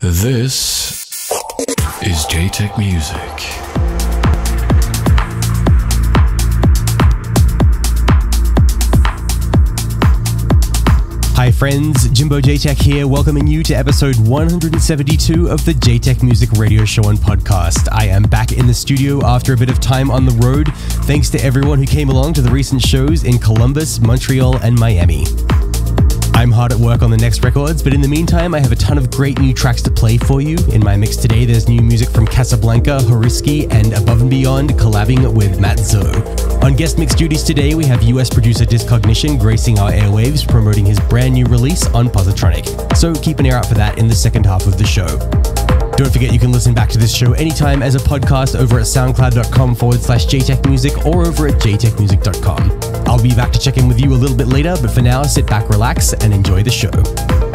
This is Jaytech Music. Hi friends, Jimbo Jaytech here, welcoming you to episode 172 of the Jaytech Music Radio Show and Podcast. I am back in the studio after a bit of time on the road. Thanks to everyone who came along to the recent shows in Columbus, Montreal, and Miami. I'm hard at work on the next records, but in the meantime, I have a ton of great new tracks to play for you. In my mix today, there's new music from Kasablanca, Whoriskey, and Above and Beyond collabing with Mat Zo. On guest mix duties today, we have US producer Discognition gracing our airwaves, promoting his brand new release on Positronic. So keep an ear out for that in the second half of the show. Don't forget you can listen back to this show anytime as a podcast over at soundcloud.com forward slash jaytechmusic or over at jaytechmusic.com. I'll be back to check in with you a little bit later, but for now, sit back, relax, and enjoy the show.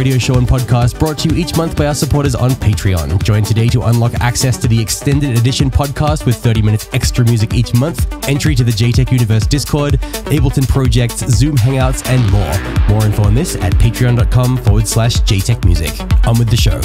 Radio Show and podcast brought to you each month by our supporters on Patreon. Join today to unlock access to the extended edition podcast with 30 minutes extra music each month, entry to the Jaytech Universe Discord, Ableton projects, Zoom Hangouts, and more. More info on this at patreon.com forward slash Jaytech Music. On with the show.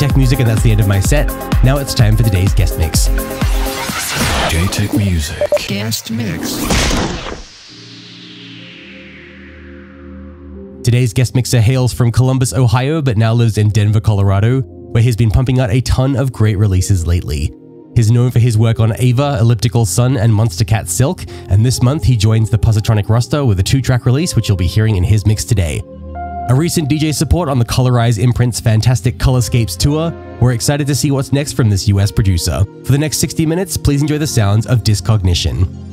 This is Jaytech Music, and that's the end of my set. Now it's time for today's guest mix. Jaytech Music. Guest Mix. Today's guest mixer hails from Columbus, Ohio, but now lives in Denver, Colorado, where he's been pumping out a ton of great releases lately. He's known for his work on Ava, Elliptical Sun, and Monstercat Silk, and this month he joins the Positronic roster with a two track release, which you'll be hearing in his mix today. A recent DJ support on the Colorize Imprints Fantastic Colorscapes tour, we're excited to see what's next from this US producer. For the next 60 minutes, please enjoy the sounds of Discognition.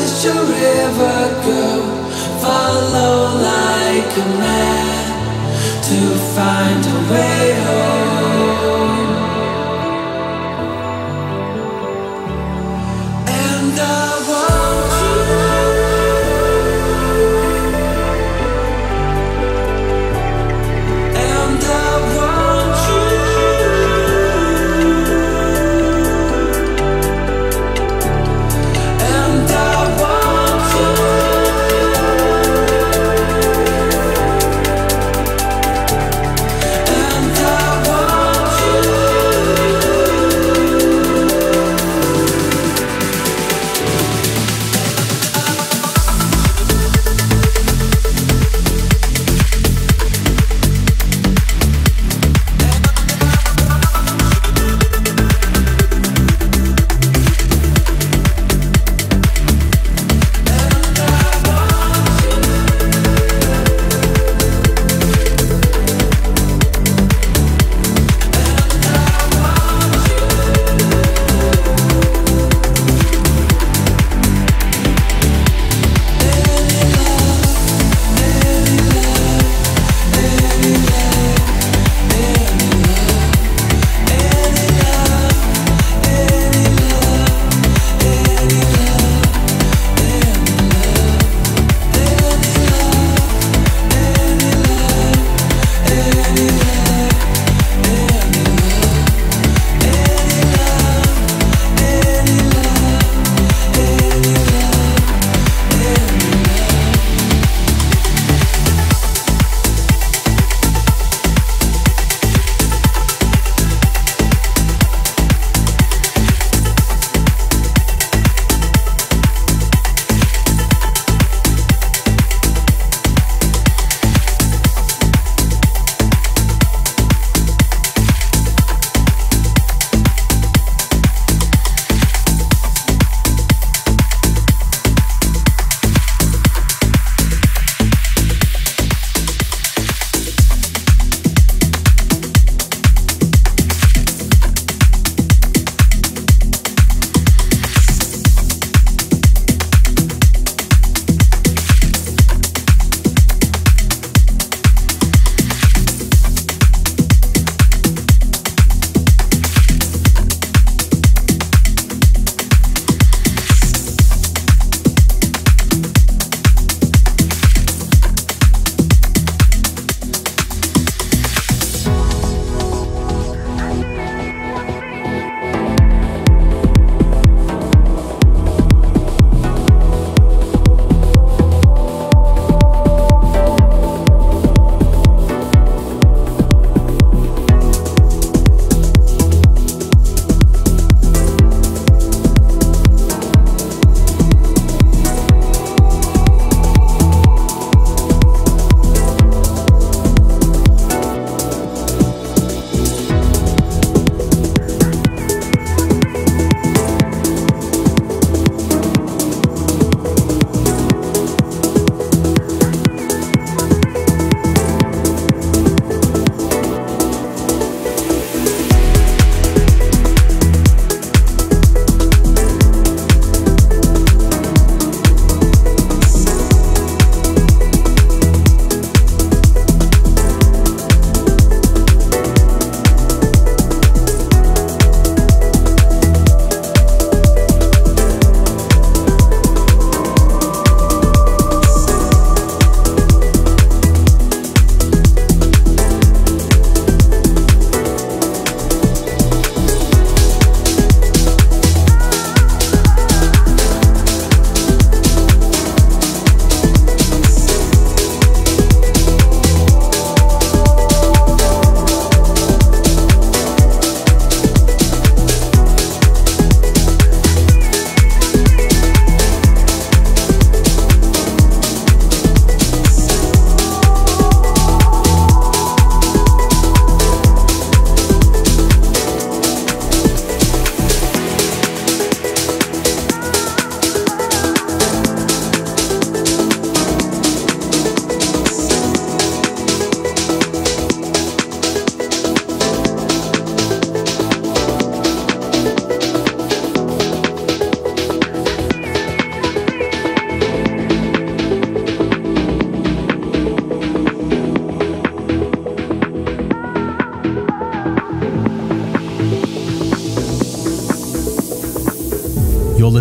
Does your river go? Follow like a man to find a way home.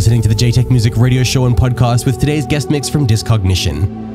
Listening to the Jaytech Music Radio Show and podcast with today's guest mix from Discognition.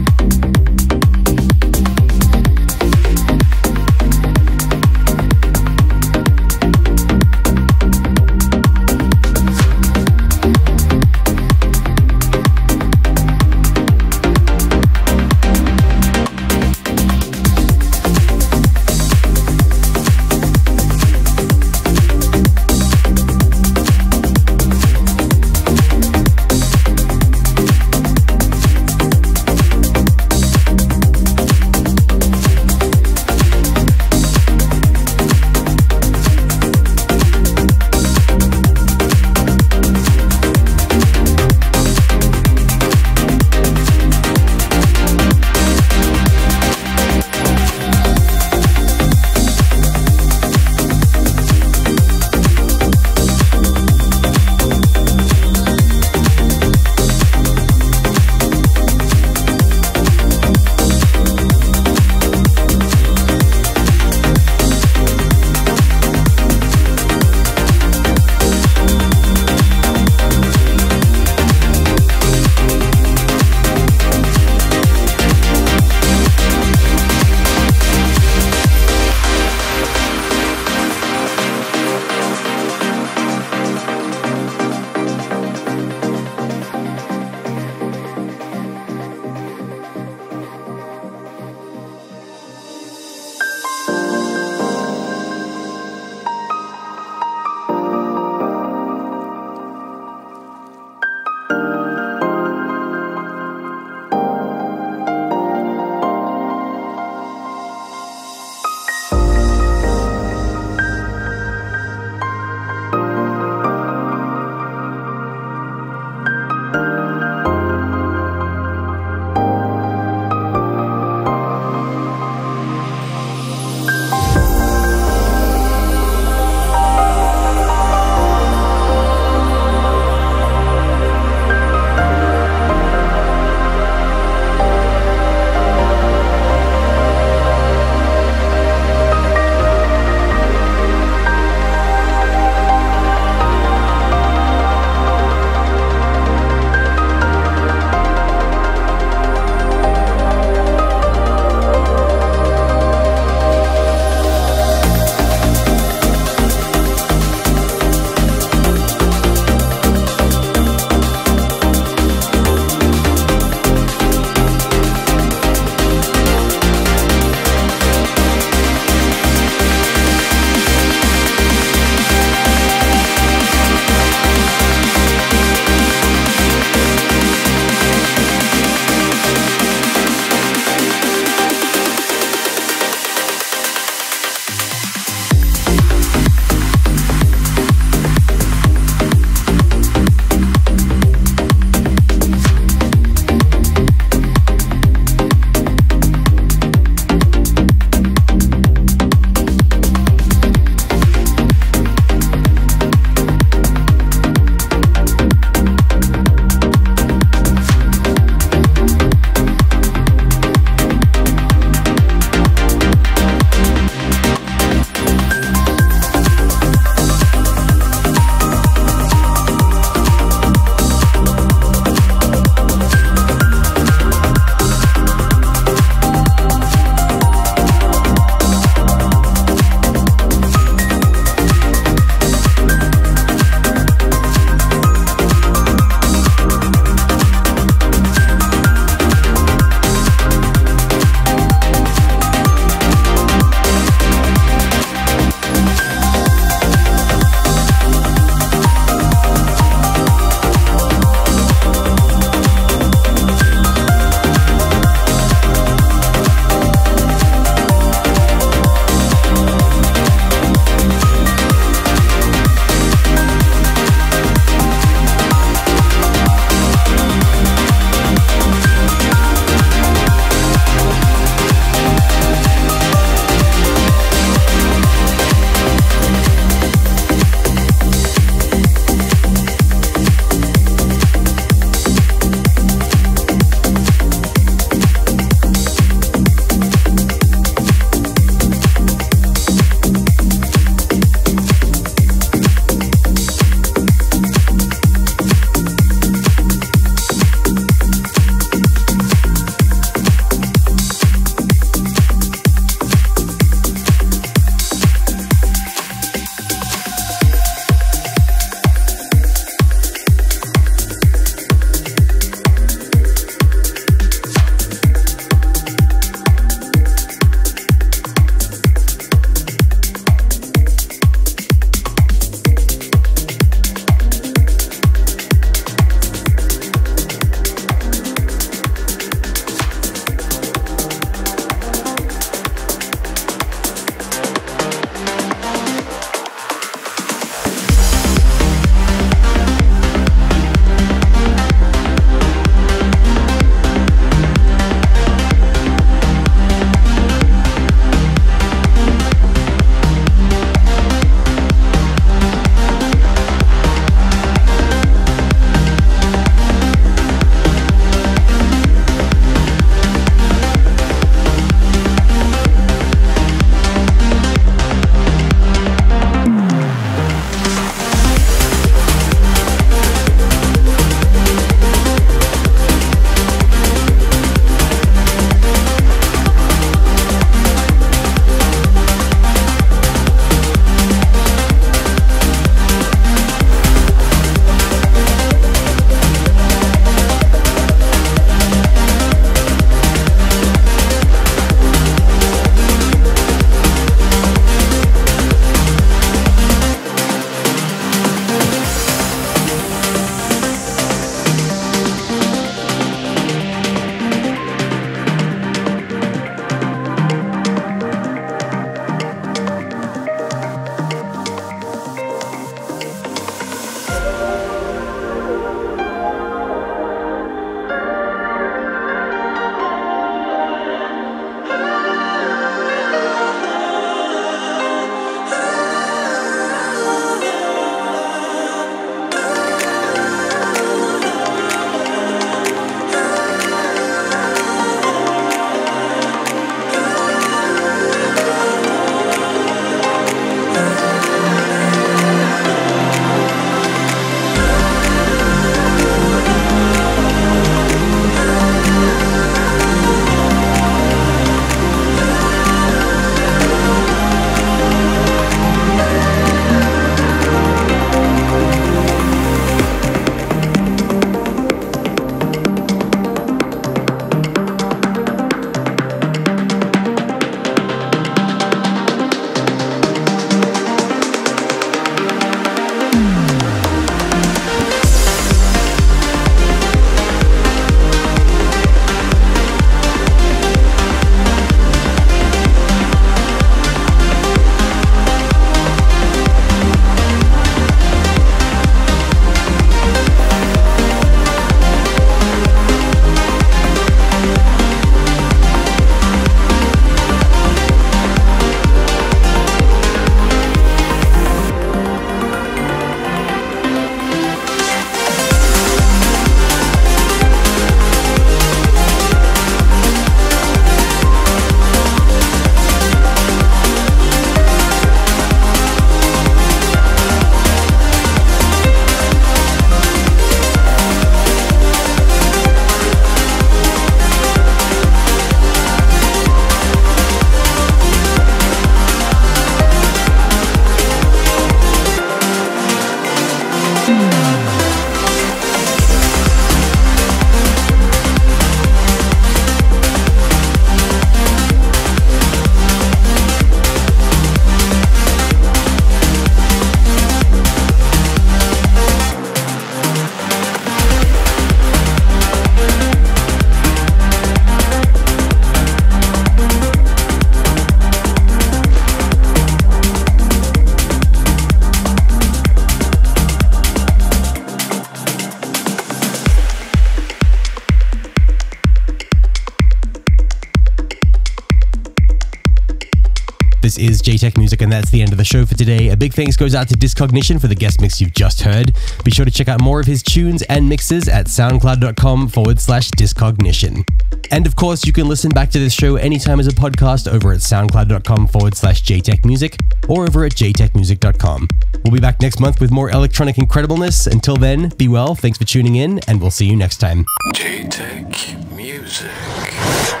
This is Jaytech Music, and that's the end of the show for today. A big thanks goes out to Discognition for the guest mix you've just heard. Be sure to check out more of his tunes and mixes at soundcloud.com forward slash discognition. And of course, you can listen back to this show anytime as a podcast over at soundcloud.com forward slash Jaytech Music or over at jaytechmusic.com. We'll be back next month with more electronic incredibleness. Until then, be well, thanks for tuning in, and we'll see you next time. Jaytech Music.